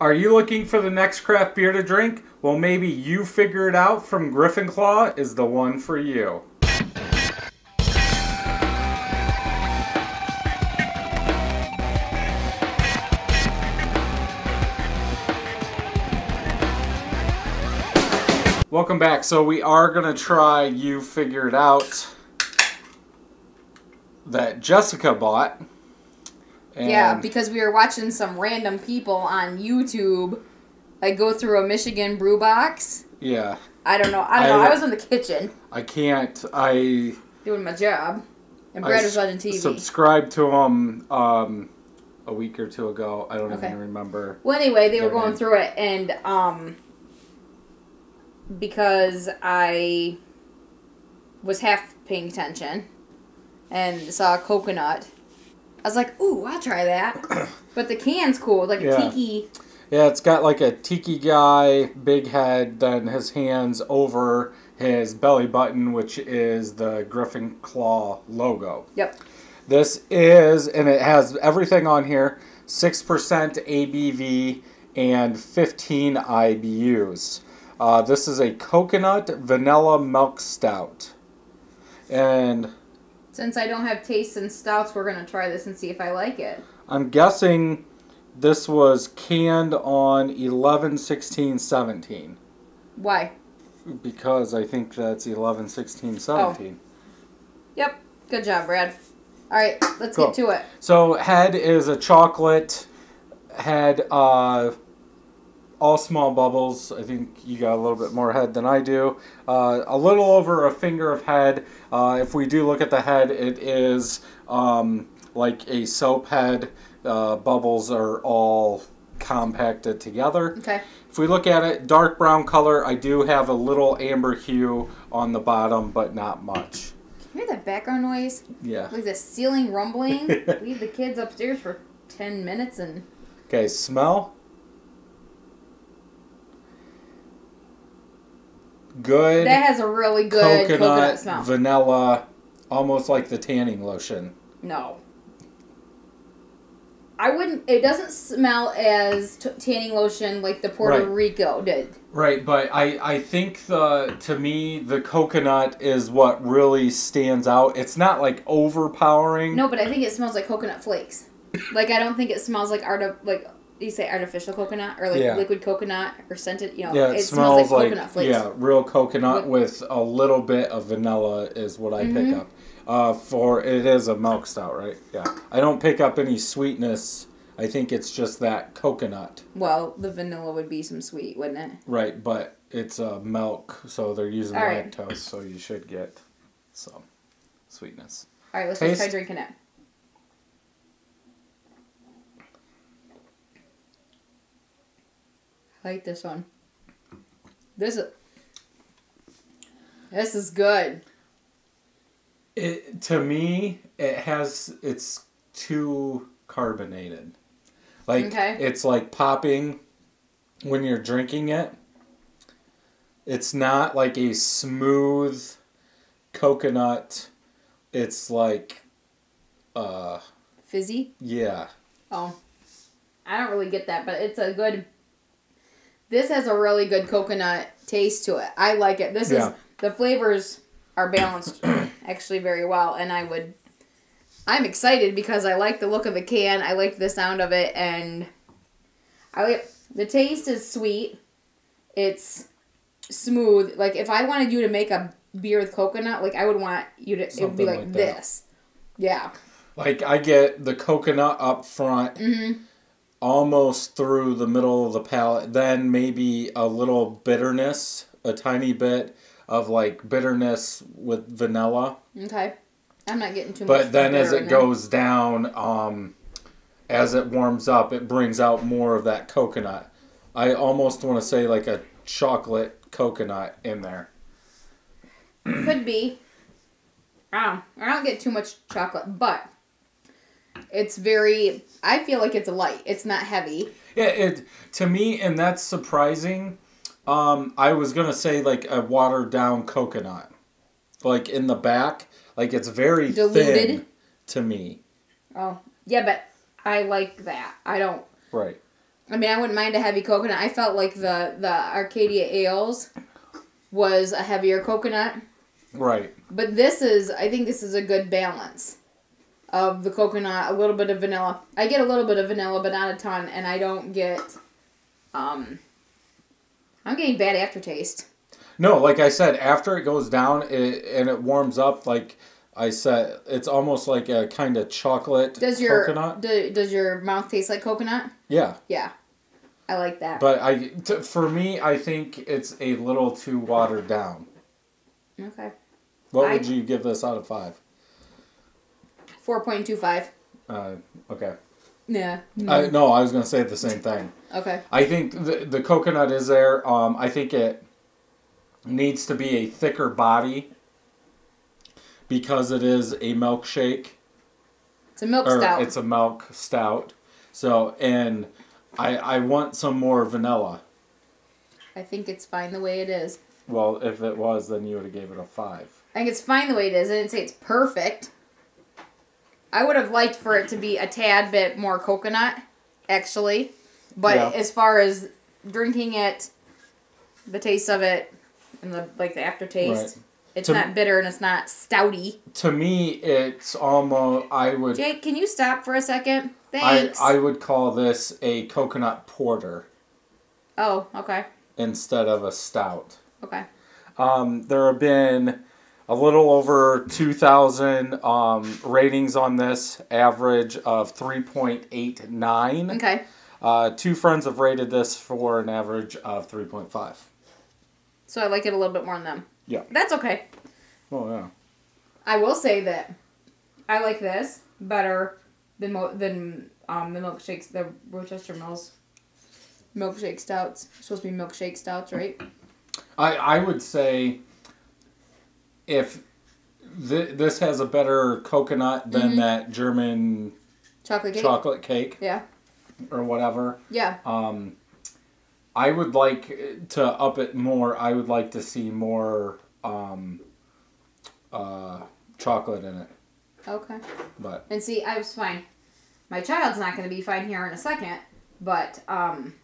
Are you looking for the next craft beer to drink? Well, maybe you figure it out from Griffin Claw is the one for you. Welcome back. So we are going to try You Figure It Out that Jessica bought. Yeah, because we were watching some random people on YouTube like go through a Michigan brew box. yeah. I don't know. I don't know. I- I was in the kitchen I can't. I doing my job, and Brad I was watching TV. subscribed to them um, a week or two ago. I don't Okay. even remember. well, anyway, they were going name. through it, and um, because I was half paying attention and saw a coconut, I was like, "Ooh, I'll try that." but the can's cool, like Yeah. a tiki. Yeah, it's got like a tiki guy, big head, then his hands over his belly button, which is the Griffin Claw logo. Yep. This is, and it has everything on here 6% ABV and 15 IBUs. Uh, this is a coconut vanilla milk stout. And Since I don't have tastes in stouts, we're gonna try this and see if I like it. I'm guessing this was canned on 11 16 17 Why? because I think that's 11 16 17. Yep. Good job, Brad. All right, let's Cool. get to it. So head is a chocolate head, uh, all small bubbles. I think you got a little bit more head than I do. Uh, a little over a finger of head. Uh, if we do look at the head, it is um, like a soap head. Uh, bubbles are all compacted together. Okay. If we look at it, dark brown color. I do have a little amber hue on the bottom, but not much. Can you Hear that background noise? Yeah. Like the ceiling rumbling? Leave the kids upstairs for 10 minutes and. Okay, smell. Good That has a really good coconut, coconut, smell. vanilla, almost like the tanning lotion. no. I wouldn't. It doesn't smell as t- tanning lotion like the Puerto Right. Rico did. Right, but I, I think the to me the coconut is what really stands out. It's not like overpowering. No, but I think it smells like coconut flakes. like I don't think it smells like art of like you say artificial coconut or like Yeah. liquid coconut or scented. You know, Yeah, it, it, smells, like, coconut flakes. yeah, real coconut What- with a little bit of vanilla is what I pick Mhm. up. Uh, for it is a milk stout, right? Yeah, I don't pick up any sweetness. I think it's just that coconut, Well, the vanilla would be some sweet, wouldn't it? right? But it's a milk, so they're using All right. lactose, so you should get some sweetness. All right, let's just try drinking it. Like this one. This is this is good. It to me, it has it's too carbonated. Like Okay. it's like popping when you're drinking it. It's not like a smooth coconut. It's like uh Fizzy. yeah. Oh, I don't really get that, but it's a good. This has a really good coconut taste to it. I like it. This Yeah. is the flavors are balanced actually very well, and I would. I'm excited because I like the look of the can. I like the sound of it, and I like the taste is sweet. It's smooth. Like if I wanted you to make a beer with coconut, like I would want you to. it would be like, like this. Yeah. Like I get the coconut up front hmm almost through the middle of the palate, then maybe a little bitterness, a tiny bit of like bitterness with vanilla. Okay. I'm not getting too much. But then as it goes down, um, as it warms up, it brings out more of that coconut. I almost want to say like a chocolate coconut in there. Could be. I don't. I don't get too much chocolate, but it's very. I feel like it's light. It's not heavy. Yeah, it to me, and that's surprising. Um, I was gonna say like a watered down coconut, like in the back, like it's very thin Diluted? to me. Oh yeah, but I like that. I don't. Right. I mean, I wouldn't mind a heavy coconut. I felt like the the Arcadia ales was a heavier coconut, Right. but this is I think this is a good balance of the coconut, a little bit of vanilla. I get a little bit of vanilla, but not a ton, and I don't get um I'm getting bad aftertaste. No, like I said, after it goes down it, and it warms up, like I said, it's almost like a kind of chocolate Does your coconut. do, does your mouth taste like coconut? Yeah, Yeah. I like that. but I, t- for me, I think it's a little too watered down. okay. What I- would you give this out of five? 4.25. Uh, okay. Yeah. I, no, I was gonna say the same thing. Okay. I think the the coconut is there. Um, I think it needs to be a thicker body because it is a milkshake It's a milk or stout. it's a milk stout. So and I I want some more vanilla. I think it's fine the way it is. Well, if it was, then you would have gave it a five. I think it's fine the way it is. I didn't say it's perfect. I would have liked for it to be a tad bit more coconut, actually. But Yeah. as far as drinking it, the taste of it, and the like the aftertaste, Right. it's To- not bitter and it's not stouty. To me, it's almost I would Jake, can you stop for a second? I Thanks. I would call this a coconut porter oh, okay. instead of a stout. Okay. Um, there have been a little over 2,000 um, ratings on this, average of 3.89. Okay. Uh, two friends have rated this for an average of 3.5. So I like it a little bit more than them. Yeah. That's okay. Oh, yeah. I will say that I like this better than mo- than um, the milkshakes, the Rochester Mills milkshake stouts. supposed to be milkshake stouts, right? I, I would say if th- this has a better coconut than Mhm. that German Chocolate cake. chocolate cake Yeah. or whatever, Yeah. um, I would like to up it more. I would like to see more um, uh, chocolate in it. Okay. But And see, I was fine. My child's not going to be fine here in a second, but um,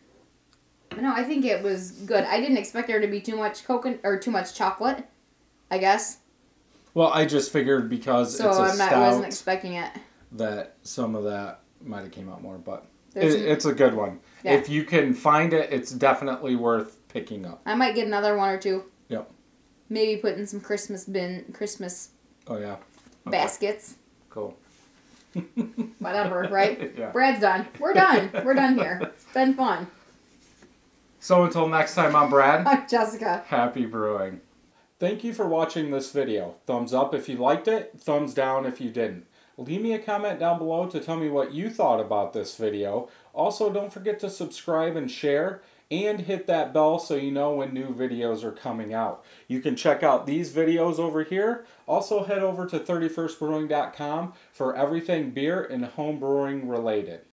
no, I think it was good. I didn't expect there to be too much coconut or too much chocolate. I guess well, I just figured because so. it's a I'm not. I wasn't stout expecting it. that some of that might have came out more. But it, There's- it's a good one. Yeah. If you can find it, it's definitely worth picking up. I might get another one or two. Yep. Maybe put in some Christmas bin Christmas Oh yeah. Okay, baskets. Cool. Whatever, right? yeah. Brad's done. We're done. We're done here. It's been fun. So until next time, I'm Brad. I'm Jessica. Happy brewing. Thank you for watching this video. Thumbs up if you liked it, thumbs down if you didn't. Leave me a comment down below to tell me what you thought about this video. Also, don't forget to subscribe and share and hit that bell so you know when new videos are coming out. You can check out these videos over here. Also, head over to 31stbrewing.com for everything beer and home brewing related.